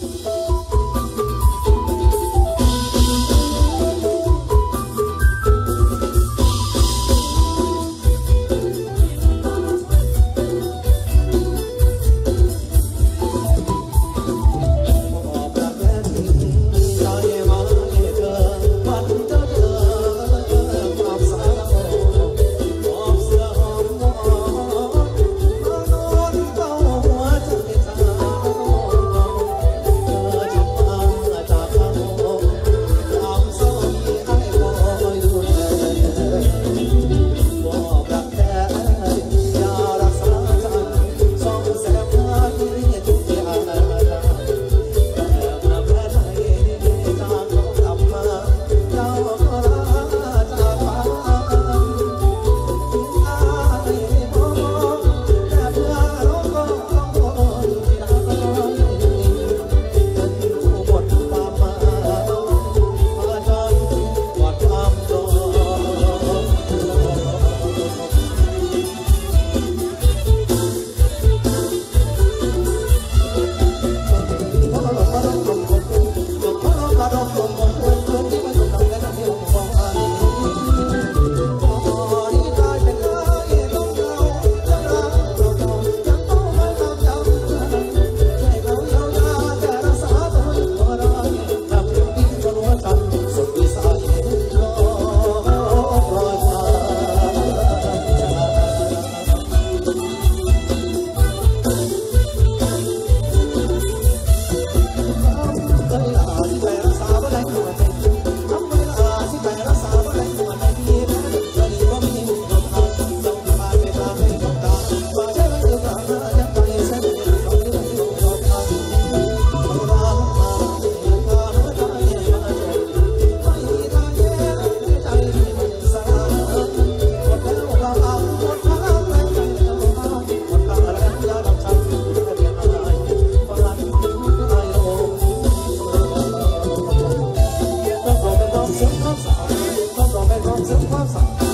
กับ เธอ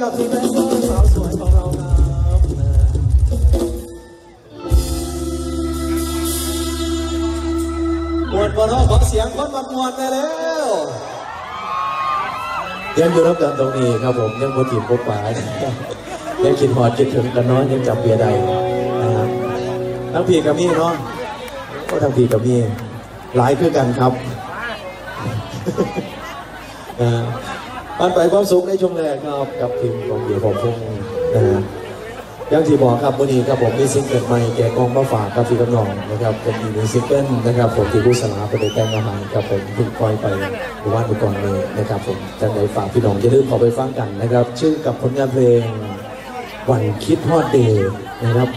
กับทีมแดนเซอร์สาวสวยของเราครับมวนบอลขอเสียงคนมามวนไปแล้วยังอยู่รับกันตรงนี้ครับผมยังบนถิ่นพบป่ายังคิดหอดคิดถึงกันเนาะยังจำเบียร์ใดนะครับทั้งพี่กับมี่เนาะก็ทั้งพี่กับมี่หลายคือกันครับ นะฮะมันไปความสุขในช่วงแรกครับกับทีมของเบียร์ผมพงนะฮะอยังที่บอกครับวันนี้ครับผมมีซิงเกิลใหม่แก่กองมาฝากกับพี่กำนองนะครับเป็นอีกหนึ่งซิงเกิลนะครับผมที่ผู้สลาไปได้แต่งอาหารกับผมเพิ่งปล่อยไปเมื่อวานเมื่อก่อนนี้นะครับผมจังใดฝากพี่น้องอย่าลืมข้าไปฟังกันนะครับ ชื่อกับผลงานเพลงวันคิดฮอดเดย์นะครับ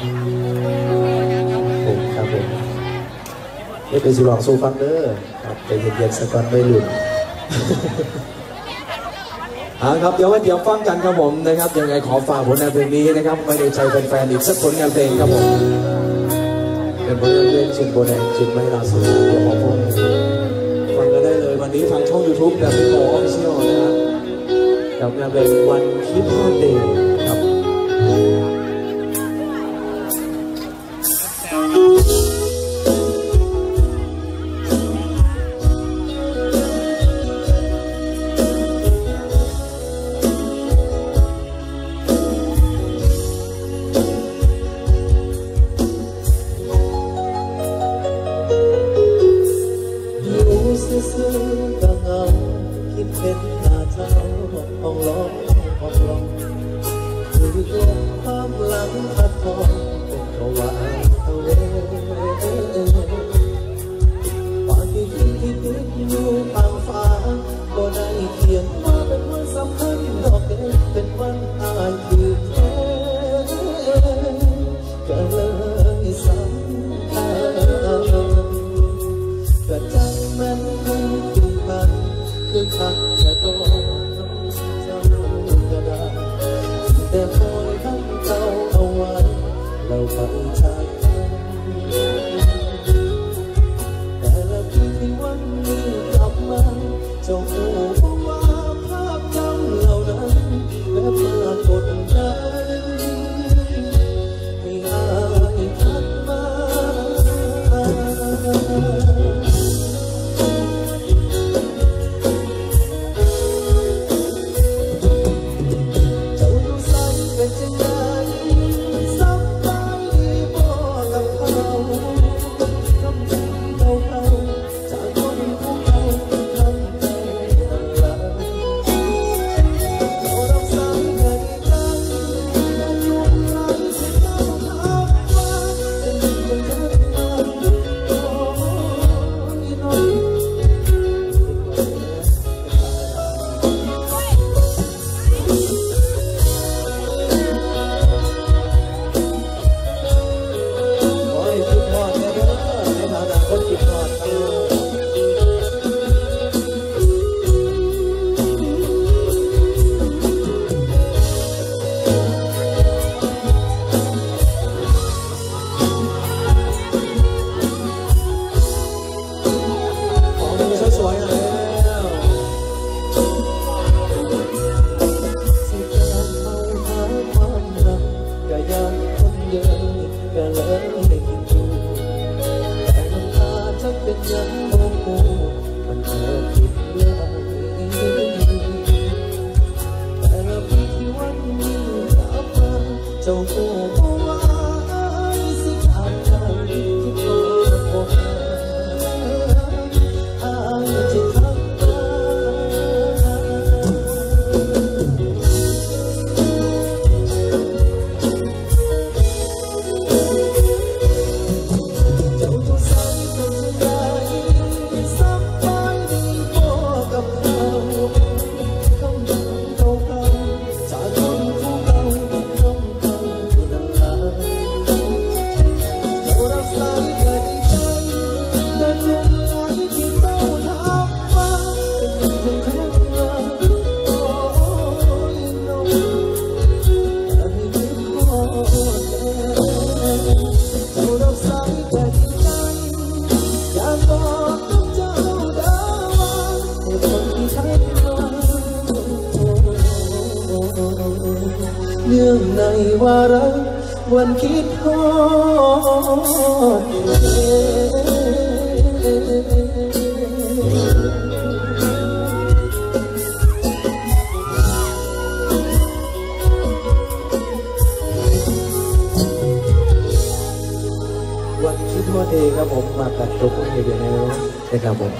ผมครับผมนี่เป็นสิลองสู้ฟังเด้อครับใจเย็นๆสักวันไม่ลื เอาครับเดี๋ยวไว้เดี๋ยวฟังกันครับผมนะครับยังไงขอฝากผลงานเพลงนี้นะครับไม่ได้ใจแฟนๆอีกสักผลงานเพลงครับผมเป็นผลงานเชินโบแดงชินไม่ลาสุดเดี๋ยวขอพงฟังกันได้เลยวันนี้ทางช่องยูทูบแบบพี่โอออฟฟิเชียลนะครับกับงานเพลงวันคิดฮอดเดย์ ใส ระวันคิดทอดวันคิดว่าเดย์ครับผมมาตัดตัวพวกเฮเบียนแล้วนะครับผม